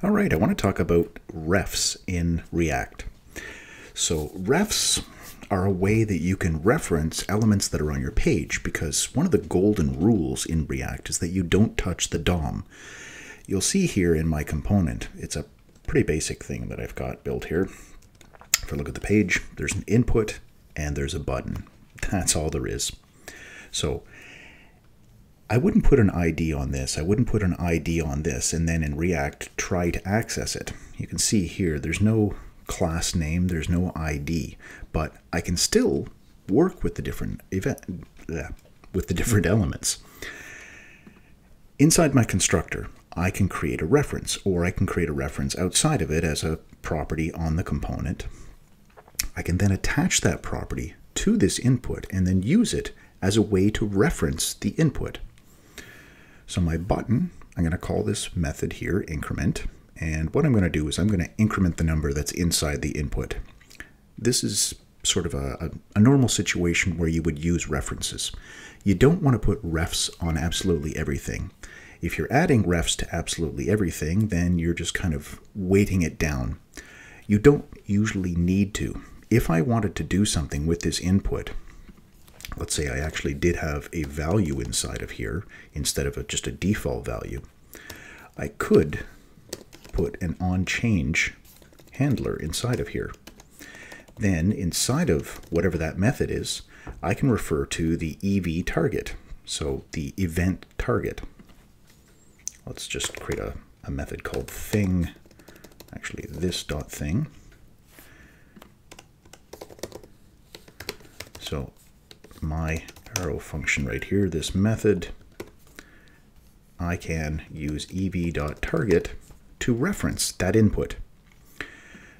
All right, I want to talk about refs in React. So refs are a way that you can reference elements that are on your page because one of the golden rules in React is that you don't touch the DOM. You'll see here in my component, it's a pretty basic thing that I've got built here. If I look at the page, there's an input and there's a button. That's all there is. So I wouldn't put an ID on this. I wouldn't put an ID on this and then in React try to access it. You can see here there's no class name, there's no ID, but I can still work with the different event with the different hmm. elements. Inside my constructor, I can create a reference or I can create a reference outside of it as a property on the component. I can then attach that property to this input and then use it as a way to reference the input. So my button, I'm going to call this method here increment. And what I'm going to do is I'm going to increment the number that's inside the input. This is sort of a, a, normal situation where you would use references. You don't want to put refs on absolutely everything. If you're adding refs to absolutely everything, then you're just kind of weighting it down. You don't usually need to. If I wanted to do something with this input, let's say I actually did have a value inside of here instead of a, just a default value, I could put an onChange handler inside of here. Then inside of whatever that method is, I can refer to the EV target, so the event target. Let's just create a, a method called thing, actually this dot thing. So my arrow function right here, this method, I can use ev.target to reference that input.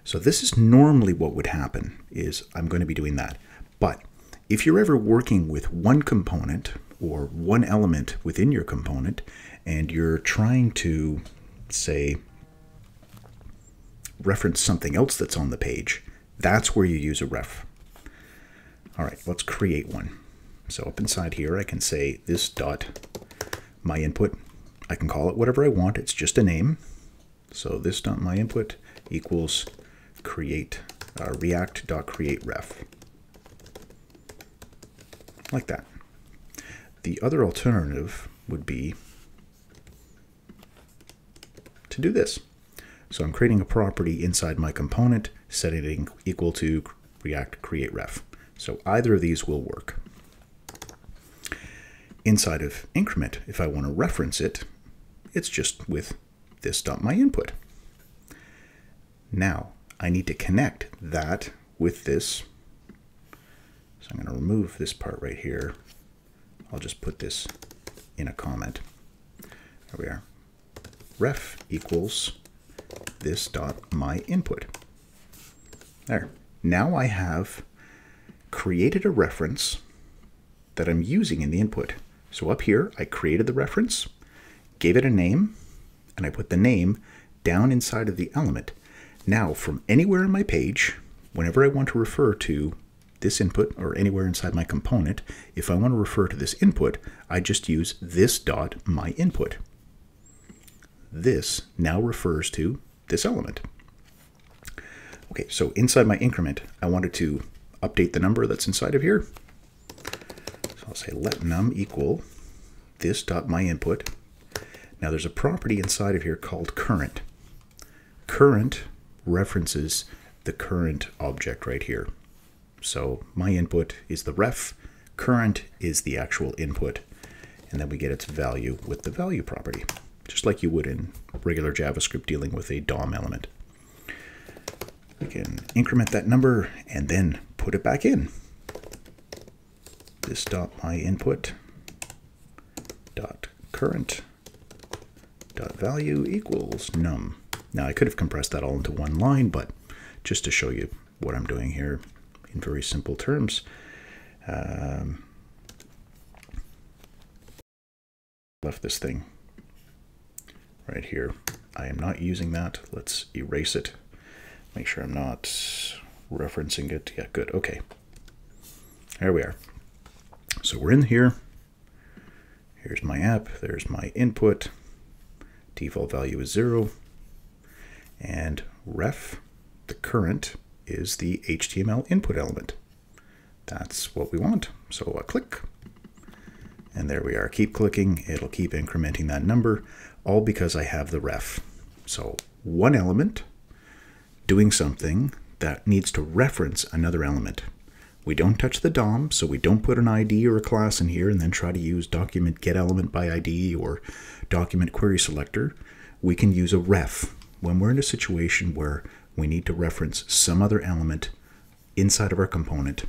So this is normally what would happen is I'm going to be doing that. But if you're ever working with one component or one element within your component and you're trying to say reference something else that's on the page, that's where you use a ref. All right, let's create one. So up inside here, I can say this dot my input. I can call it whatever I want. It's just a name. So this dot my input equals create uh, react dot create ref. Like that. The other alternative would be to do this. So I'm creating a property inside my component, setting it equal to react create ref. So either of these will work. Inside of increment, if I want to reference it, it's just with this dot my input. Now I need to connect that with this. So I'm going to remove this part right here. I'll just put this in a comment. There we are. Ref equals this dot my input. There. Now I have created a reference that I'm using in the input. So up here, I created the reference, gave it a name, and I put the name down inside of the element. Now, from anywhere in my page, whenever I want to refer to this input or anywhere inside my component, if I want to refer to this input, I just use this dot my input. This now refers to this element. Okay, so inside my increment, I wanted to update the number that's inside of here. So I'll say let num equal this dot my input. Now there's a property inside of here called current. Current references the current object right here. So my input is the ref, current is the actual input, and then we get its value with the value property, just like you would in regular JavaScript dealing with a DOM element. We can increment that number and then put it back in. This dot my input dot current dot value equals num. Now I could have compressed that all into one line, but just to show you what I'm doing here in very simple terms, um, left this thing right here. I am not using that. Let's erase it. Make sure I'm not referencing it. Yeah, good. Okay. There we are. So we're in here. Here's my app. There's my input. Default value is zero. And ref, the current, is the HTML input element. That's what we want. So a click, and there we are. Keep clicking, it'll keep incrementing that number, all because I have the ref. So one element doing something that needs to reference another element. We don't touch the DOM, so we don't put an ID or a class in here and then try to use document get element by ID or document query selector. We can use a ref when we're in a situation where we need to reference some other element inside of our component.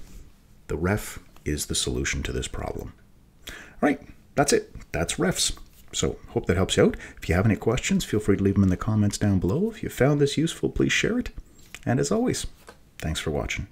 The ref is the solution to this problem. All right, that's it. That's refs. So hope that helps you out. If you have any questions, feel free to leave them in the comments down below. If you found this useful, please share it. And as always, thanks for watching.